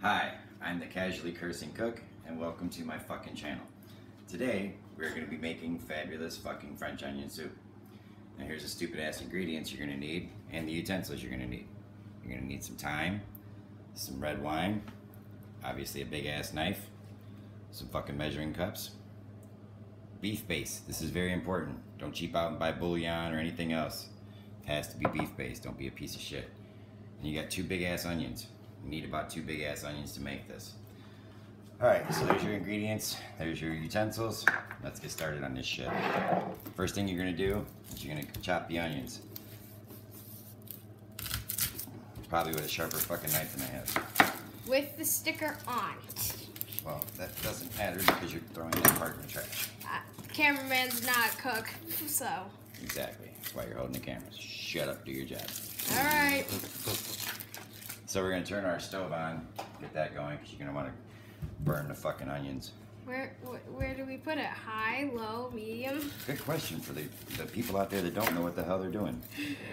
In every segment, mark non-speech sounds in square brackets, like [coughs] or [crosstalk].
Hi, I'm the Casually Cursing Cook, and welcome to my fucking channel. Today, we're going to be making fabulous fucking French onion soup. Now here's the stupid ass ingredients you're going to need, and the utensils you're going to need. You're to need some thyme, some red wine, obviously a big ass knife, some fucking measuring cups, beef base. This is very important. Don't cheap out and buy bouillon or anything else. It has to be beef base, Don't be a piece of shit. And you got two big ass onions. You need about two big ass onions to make this. Alright, so there's your ingredients, there's your utensils. Let's get started on this shit. First thing you're gonna do is you're gonna chop the onions. Probably with a sharper fucking knife than I have. With the sticker on. Well, that doesn't matter because you're throwing that part in the trash. Uh, cameraman's not a cook, so. Exactly. That's why you're holding the cameras. Shut up, do your job. Alright. So we're gonna turn our stove on, get that going, because you're gonna wanna burn the fucking onions. Where, where do we put it? High, low, medium? Good question for the, the people out there that don't know what the hell they're doing.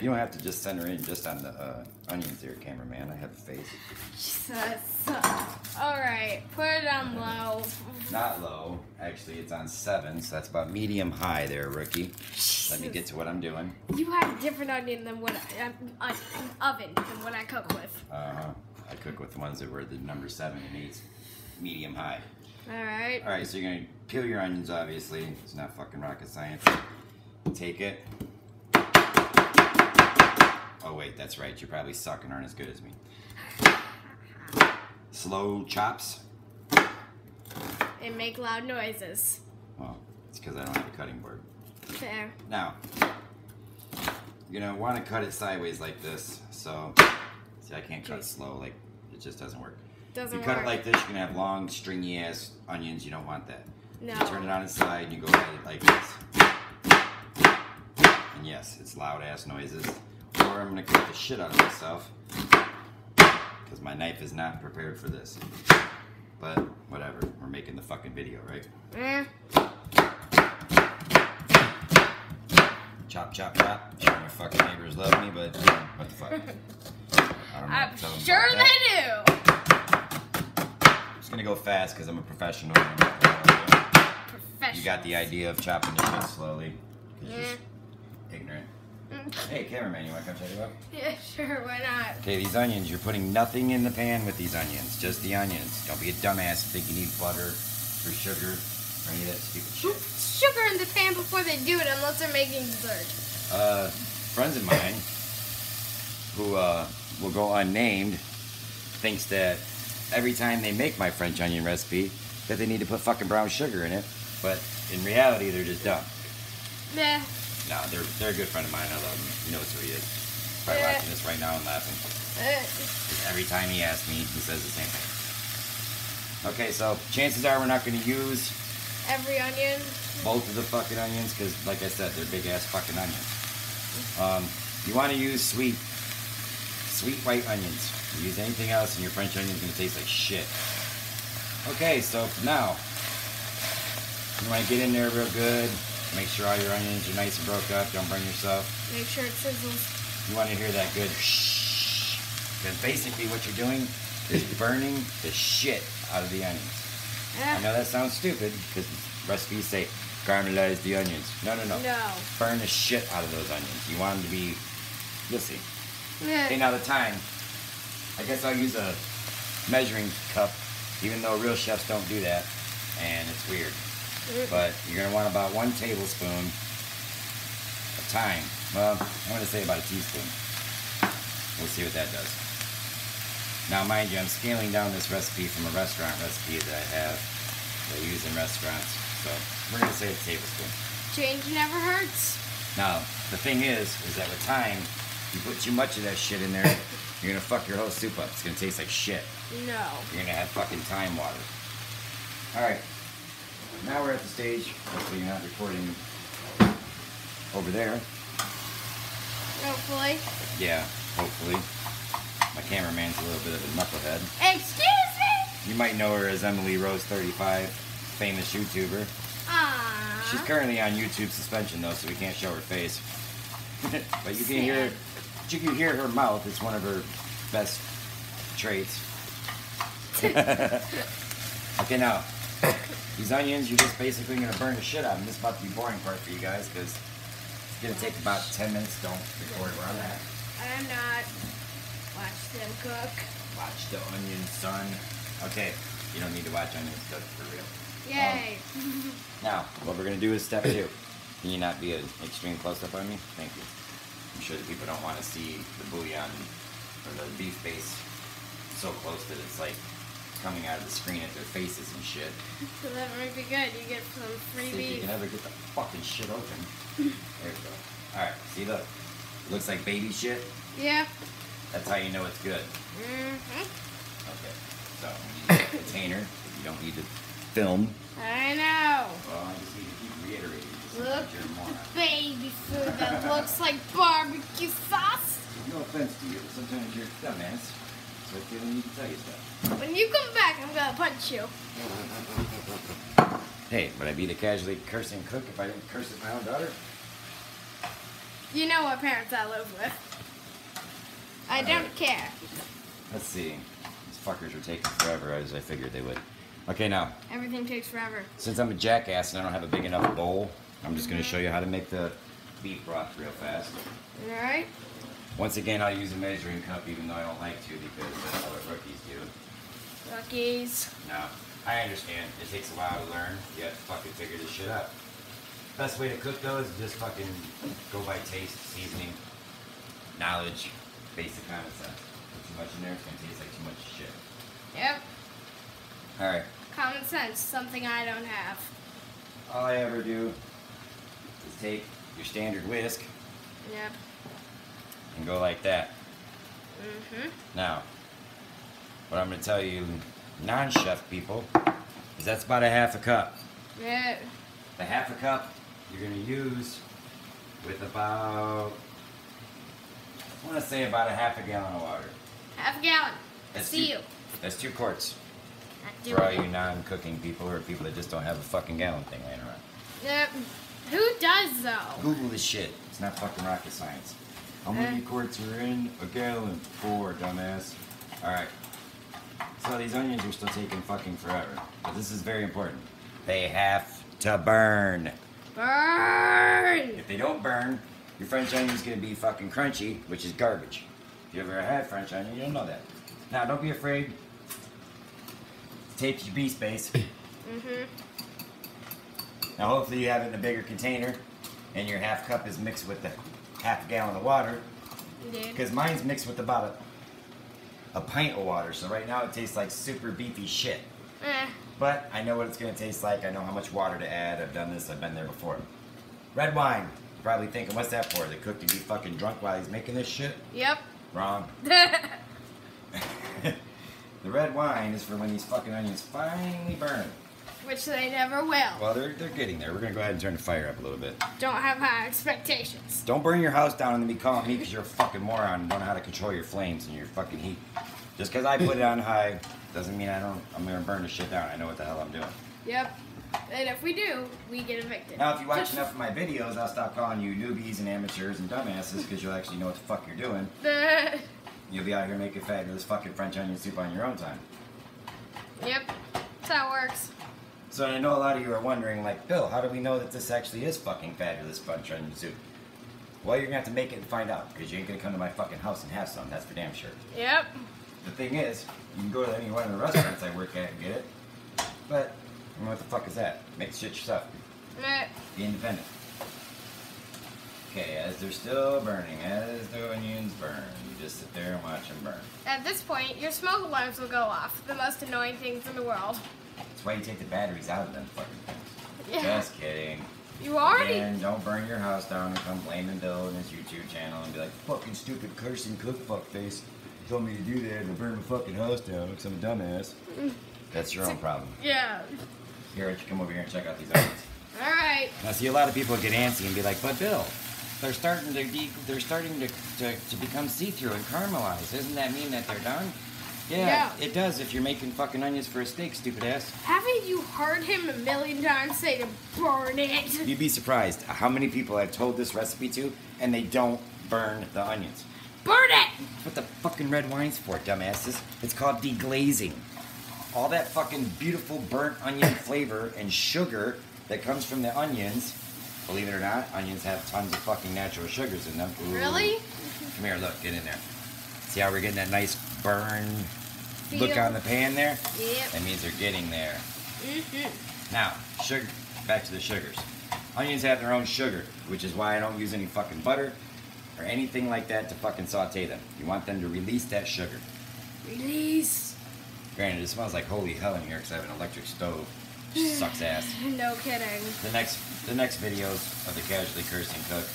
You don't have to just center in just on the uh, onions there, cameraman. I have a face. Jesus. Alright, put it on low. Not low. Actually, it's on seven, so that's about medium high there, rookie. Let me get to what I'm doing. You have a different onion than what I, uh, uh, oven than what I cook with. Uh-huh. I cook with the ones that were the number seven and eight, medium high. Alright. All right, so you're gonna peel your onions. Obviously, it's not fucking rocket science. Take it. Oh wait, that's right. You probably suck and aren't as good as me. Slow chops. And make loud noises. Well, it's because I don't have a cutting board. Fair. Now, you're gonna want to cut it sideways like this. So, see, I can't cut Okay. slow. Like it just doesn't work. Doesn't you cut work. it like this, you're gonna have long, stringy ass onions. You don't want that. no. You turn it on its side and you go at it like this. And yes, it's loud ass noises. Or I'm gonna cut the shit out of myself. Because my knife is not prepared for this. But whatever, we're making the fucking video, right? Eh. Chop, chop, chop. Sure, my fucking neighbors love me, but what the fuck? [laughs] I don't know. I'm what to tell them sure they do. Gonna go fast because I'm a professional. I'm not gonna do it. Professional. You got the idea of chopping the shit slowly. Yeah. just ignorant. Hey, cameraman, you wanna come check it out? Yeah, sure, why not? Okay, these onions, you're putting nothing in the pan with these onions, just the onions. Don't be a dumbass think you need butter or sugar or any of that stupid shit. Sugar in the pan before they do it, unless they're making dessert. Uh, friends of mine who uh, will go unnamed thinks that every time they make my French onion recipe that they need to put fucking brown sugar in it, but in reality they're just dumb. Meh. No, they're they're a good friend of mine. I love him. He knows who he is. Probably Yeah. watching this right now and laughing. Uh, every time he asks me, he says the same thing. Okay, so chances are we're not going to use every onion. both of the fucking onions because, like I said, they're big ass fucking onions. Um, you want to use sweet, sweet white onions. You use anything else, and your French onion's going to taste like shit. Okay, so now you want to get in there real good. Make sure all your onions are nice and broke up. Don't burn yourself. Make sure it sizzles. You want to hear that good shh. Because basically what you're doing is burning the shit out of the onions. I Eh, know that sounds stupid because recipes say caramelize the onions. No, no, no. no. Burn the shit out of those onions. You want them to be, you'll see. Okay, Eh, now the thyme. I guess I'll use a measuring cup, even though real chefs don't do that. And it's weird. Mm-hmm. But you're going to want about one tablespoon of thyme. Well, I'm going to say about a teaspoon. We'll see what that does. Now, mind you, I'm scaling down this recipe from a restaurant recipe that I have that I use in restaurants. So we're going to say a tablespoon. Change never hurts. Now, the thing is, is that with thyme, you put too much of that shit in there, [laughs] you're to fuck your whole soup up. It's going to taste like shit. No. You're to have fucking thyme water. All right. Now we're at the stage. Hopefully you're not recording over there. Hopefully. Yeah, hopefully. My cameraman's a little bit of a knucklehead. Excuse me. You might know her as Emily Rose 35, famous YouTuber. Ah. She's currently on YouTube suspension though, so we can't show her face. [laughs] but you can hear, you can hear her mouth. It's one of her best traits. [laughs] okay, now these onions, you're just basically gonna burn the shit out. And this is about to be boring part for you guys because it's gonna take about 10 minutes. Don't record where I'm at. I'm not. Watch them cook. Watch the onions, son. Okay, you don't need to watch onions cook for real. Um, Yay. [laughs] Now, what we're gonna do is step two. Can you not be an extreme close up on me? Thank you. I'm sure that people don't want to see the bouillon or the beef base so close that it's like coming out of the screen at their faces and shit. [laughs] so that might be good. You get some free See if you beef. can ever get the fucking shit open. [laughs] There we go. Alright, see look. Looks like baby shit. Yeah. That's how you know it's good. Mm hmm Okay. So you use a container, you don't need to film. I know. Well, I just need to keep reiterating. Look. like you're a moron. Baby food that looks like barbecue sauce. No offense to you, but sometimes you're a dumbass. So I feel the need to tell you stuff. When you come back, I'm gonna punch you. Hey, would I be the casually cursing cook if I didn't curse at my own daughter? You know what parents I live with. I don't Alright. care. Let's see. These fuckers are taking forever as I figured they would. Okay, now, Everything takes forever. since I'm a jackass and I don't have a big enough bowl, I'm just going to show you how to make the beef broth real fast. Alright? Once again, I'll use a measuring cup even though I don't like to because that's what rookies do. Rockies. No, I understand. It takes a while to learn. You have to fucking figure this shit out. Best way to cook though is just fucking go by taste, seasoning, knowledge, basic common sense. Put too much in there, it's gonna taste like too much shit. Yep. Alright, Common sense, something I don't have. all I ever do take your standard whisk Yep. and go like that. Mm-hmm. Now, what I'm gonna tell you, non-chef people, is that's about a half a cup. Yeah. The half a cup you're gonna use with about, I wanna say about a half a gallon of water. Half a gallon. That's See two- you. That's two quarts Not for all you non-cooking people or people that just don't have a fucking gallon thing laying around. Yep. Who does though? Google this shit. It's not fucking rocket science. How many Uh. quarts are in a gallon? Four, dumbass. Alright. So these onions are still taking fucking forever. But this is very important. They have to burn. Burn! If they don't burn, your French onion's gonna be fucking crunchy, which is garbage. If you ever had French onion, you'll know that. Now, don't be afraid to tape your beef base. Mm-hmm. Now, hopefully, you have it in a bigger container, and your half cup is mixed with the half gallon of water, because mine's mixed with about a, a pint of water. So right now, it tastes like super beefy shit. Eh. But I know what it's gonna taste like. I know how much water to add. I've done this. I've been there before. Red wine. You're probably thinking, what's that for? The cook to be fucking drunk while he's making this shit? Yep. Wrong. [laughs] [laughs] the red wine is for when these fucking onions finally burn. Which they never will. Well, they're, they're getting there. We're gonna go ahead and turn the fire up a little bit. Don't have high expectations. Don't burn your house down and then be calling me because you're a fucking moron and don't know how to control your flames and your fucking heat. Just because I put it on high doesn't mean I don't. I'm gonna burn the shit down. I know what the hell I'm doing. Yep. And if we do, we get evicted. Now, if you watch enough of my videos, I'll stop calling you newbies and amateurs and dumbasses because you'll actually know what the fuck you're doing. [laughs] You'll be out here making fabulous fucking French onion soup on your own time. yep. That's how it works. So I know a lot of you are wondering, like, Bill, how do we know that this actually is fucking fabulous French onion soup? Well, you're gonna have to make it and find out because you ain't gonna come to my fucking house and have some. That's for damn sure. Yep. The thing is, you can go to any one of the restaurants I work at and get it, but I mean, what the fuck is that? Make shit yourself. Eh. Be independent. Okay, as they're still burning, as the onions burn, you just sit there and watch them burn. At this point, your smoke alarms will go off. The most annoying things in the world. That's why you take the batteries out of them fucking things. Yeah. Just kidding. You already. And don't burn your house down and come blaming Bill and his YouTube channel and be like, fucking stupid cursing cook fuckface told me to do that and burn my fucking house down because I'm a dumbass. Mm. That's your own problem. Yeah. Here, you come over here and check out these onions. All right. I see, a lot of people get antsy and be like, "But Bill, they're starting to de- they're starting to, to, to become see-through and caramelize. Doesn't that mean that they're done?" Yeah, Yeah. it does. If you're making fucking onions for a steak, stupid ass. Haven't you heard him a million times say to burn it? You'd be surprised how many people I've told this recipe to, and they don't burn the onions. Burn it! What the fucking red wine's for, dumbasses? It's called deglazing. all that fucking beautiful burnt onion [coughs] flavor and sugar that comes from the onions. Believe it or not, onions have tons of fucking natural sugars in them. Ooh. Really? Come here, look, get in there. See how we're getting that nice burn look on the pan there? Yep. That means they're getting there. Mm-hmm. Now, sugar. Back to the sugars. Onions have their own sugar, which is why I don't use any fucking butter or anything like that to fucking saute them. You want them to release that sugar. Release. Granted, it smells like holy hell in here because I have an electric stove. Which sucks ass. [sighs] No kidding. The next, the next videos of the casually cursing cook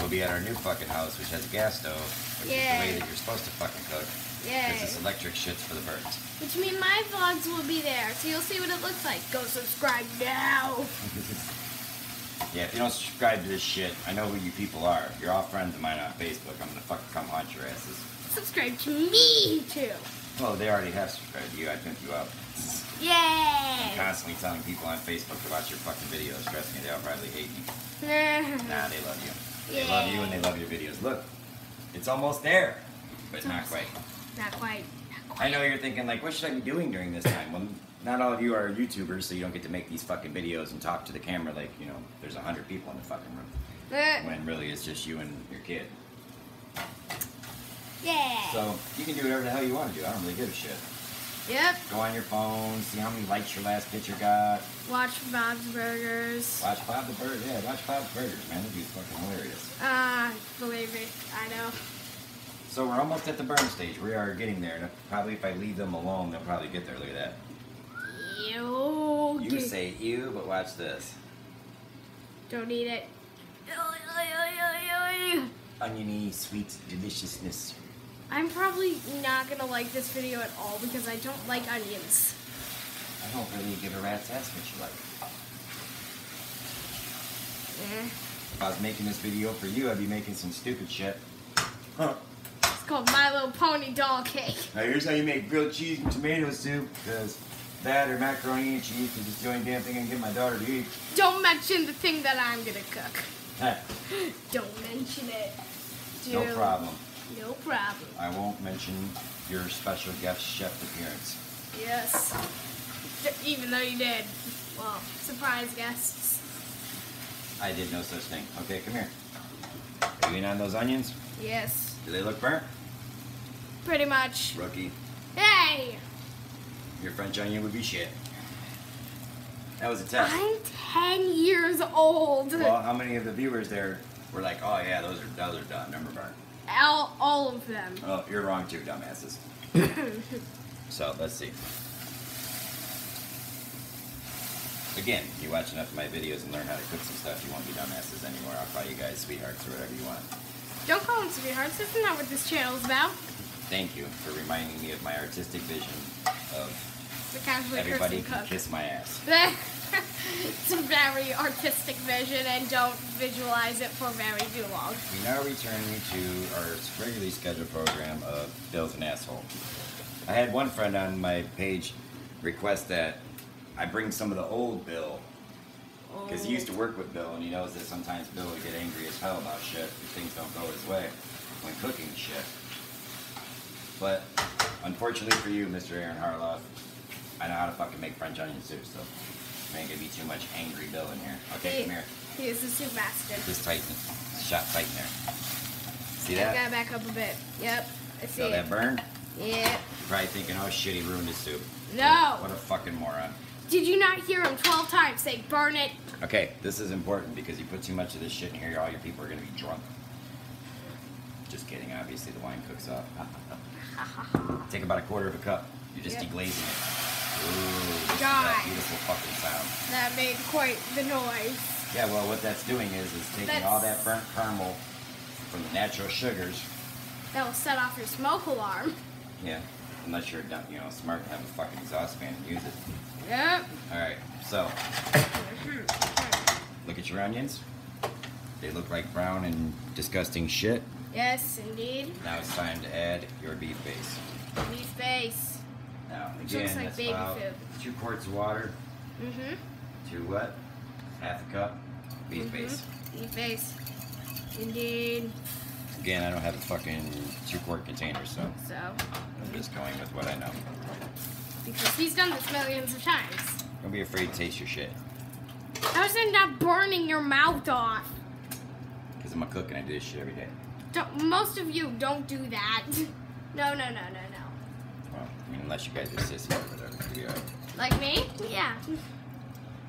will be at our new fucking house, which has a gas stove, which is the way that you're supposed to fucking cook. Yay. Because this electric shit's for the birds. Which means my vlogs will be there, so you'll see what it looks like. Go subscribe now. [laughs] yeah, if you don't subscribe to this shit, I know who you people are. You're all friends of mine on Facebook. I'm gonna fucking come haunt your asses. Subscribe to me too. Well, they already have subscribed to you. I pimped you up. Yay! Constantly telling people on Facebook to watch your fucking videos. Trust me, they'll probably hate me. [laughs] Nah, they love you. They love you and they love your videos. Look, it's almost there, but it's not quite. Not quite. Not I know you're thinking like, what should I be doing during this time? Well, not all of you are YouTubers, so you don't get to make these fucking videos and talk to the camera like you know there's a hundred people in the fucking room. When really it's just you and your kid. Yeah. So you can do whatever the hell you want to do. I don't really give a shit. Yep. Go on your phone, see how many likes your last picture got. Watch Bob's Burgers. Watch Bob the Bird. Yeah, watch Bob's Burgers, man. That dude's fucking hilarious. Ah, believe it. I know. So we're almost at the burn stage. We are getting there. And probably if I leave them alone, they'll probably get there. Look at that. You. You say ew, but watch this. Don't eat it. Oniony, sweet deliciousness. I'm probably not gonna like this video at all because I don't like onions. I don't really give a rat's ass what you like. Eh. If I was making this video for you, I'd be making some stupid shit. Huh. It's called My Little Pony Doll Cake. Now here's how you make grilled cheese and tomato soup, because that or macaroni and cheese is just the only damn thing I can get my daughter to eat. Don't mention the thing that I'm gonna cook. Heh, [laughs] Don't mention it. no Dude. problem. No problem. I won't mention your special guest chef appearance. Yes. Even though you did. Well, surprise guests. I did no such thing. Okay, come here. Are you in on those onions? Yes. Do they look burnt? Pretty much. Rookie, Hey! your French onion would be shit. That was a test. I'm 10 years old. Well, how many of the viewers there were like, oh yeah, those are those are done, remember burnt? All, all of them. Oh, you're wrong too, dumbasses. [laughs] so let's see. Again, you watch enough of my videos and learn how to cook some stuff, you won't be dumbasses anymore. I'll call you guys sweethearts or whatever you want. Don't call them sweethearts. That's not what this channel is about. Thank you for reminding me of my artistic vision of everybody can kiss my ass. [laughs] it's a very artistic vision and don't visualize it for very too long. We now return to our regularly scheduled program of Bill's an Asshole. I had one friend on my page request that I bring some of the old Bill Because he used to work with Bill, and he knows that sometimes Bill would get angry as hell about shit if things don't go his way when cooking shit. But unfortunately for you, Mr. Aaron Harloff, I know how to fucking make French onion soup, so there ain't gonna be too much angry Bill in here. Okay, He- come here. He is a soup master. Just tighten, shot tight in there. See I that? gotta back up a bit. Yep, I see Feel that burn? Yep. You're probably thinking, oh shit, he ruined his soup. No. What a fucking moron. Did you not hear him 12 times say, burn it? Okay, this is important because you put too much of this shit in here, all your people are gonna be drunk. Just kidding, obviously the wine cooks up. [laughs] [laughs] Take about a quarter of a cup. You're just Yep. deglazing it. Ooh, God. beautiful fucking sound. That made quite the noise. Yeah, well, what that's doing is, is taking That's- all that burnt caramel from the natural sugars. That will set off your smoke alarm. Yeah, unless you're not, you know, smart and have a fucking exhaust fan and use it. Yep. All right, so [coughs] look at your onions. They look like brown and disgusting shit. Yes, indeed. Now it's time to add your beef base. Beef base. Now, again, looks like baby about food. two quarts of water Mm-hmm. to what? Half a cup beef Mhm. base. Beef base. Indeed. Again, I don't have a fucking two quart container, so So, I'm just going with what I know. because he's done this millions of times. Don't be afraid to taste your shit. How's it not burning your mouth off? Because I'm a cook and I do this shit every day. Don't, most of you don't do that. [laughs] No, no, no, no, no. I mean, unless you guys are sissies or whatever. Yeah. Like me? Yeah.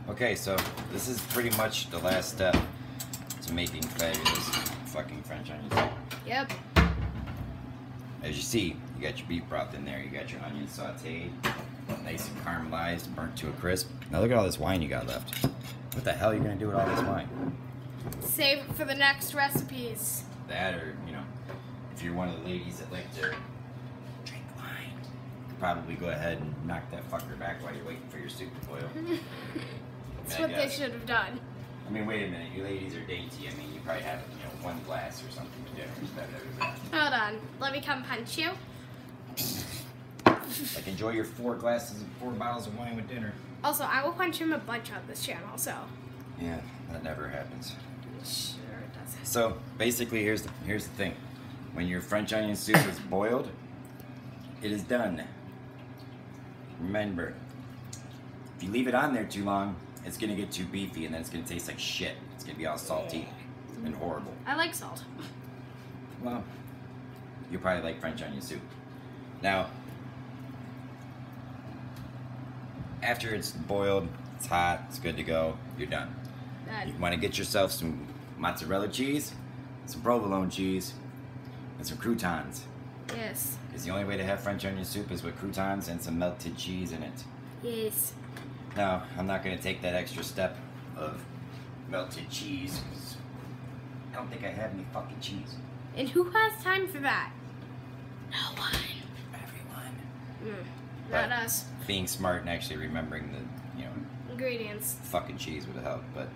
Okay, so this is pretty much the last step to making fabulous fucking French onion soup. Yep. As you see, you got your beef broth in there, you got your onions sauteed, nice and caramelized, burnt to a crisp. Now look at all this wine you got left. What the hell are you gonna do with all this wine? Save it for the next recipes. That or, you know, if you're one of the ladies that like to drink wine, you could probably go ahead and knock that fucker back while you're waiting for your soup to boil. [laughs] That's I what they should have done. I mean, wait a minute, you ladies are dainty. I mean, you probably have, you know, one glass or something to dinner instead of everybody. Hold on. Let me come punch you. Like, enjoy your four glasses and four bottles of wine with dinner. Also, I will punch him a bunch on this channel, so. Yeah, that never happens. Sure it doesn't. So basically, here's the here's the thing: when your French onion soup is boiled, it is done. Remember, if you leave it on there too long, it's gonna get too beefy, and then it's gonna taste like shit. It's gonna be all salty and horrible. I like salt. Well, you'll probably like French onion soup. Now, after it's boiled, it's hot, it's good to go. You're done. You want to get yourself some mozzarella cheese, some provolone cheese, and some croutons. Yes. Because the only way to have French onion soup is with croutons and some melted cheese in it. Yes. Now, I'm not going to take that extra step of melted cheese I don't think I have any fucking cheese. And who has time for that? No one. Everyone. Mm, not us. Being smart and actually remembering the, you know, Ingredients. fucking cheese would help. But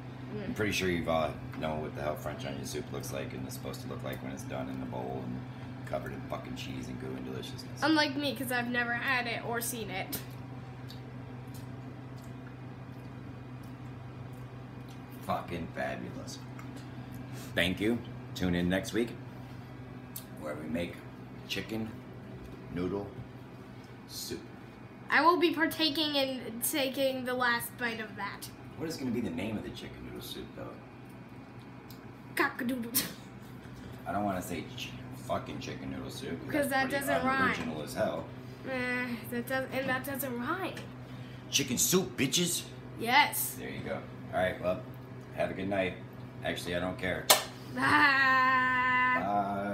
I'm pretty sure you've all know what the hell French onion soup looks like and it's supposed to look like when it's done in the bowl and covered in fucking cheese and goo and deliciousness. Unlike me, because I've never had it or seen it. fucking fabulous. Thank you. Tune in next week where we make chicken noodle soup. I will be partaking in taking the last bite of that. What is going to be the name of the chicken noodle soup, though? Cockadoodle. I don't want to say ch- fucking chicken noodle soup. Because that doesn't rhyme. Original as hell. Eh, that does, and that doesn't rhyme. Chicken soup, bitches. Yes. There you go. All right. Well, have a good night. Actually, I don't care. Bye. Bye.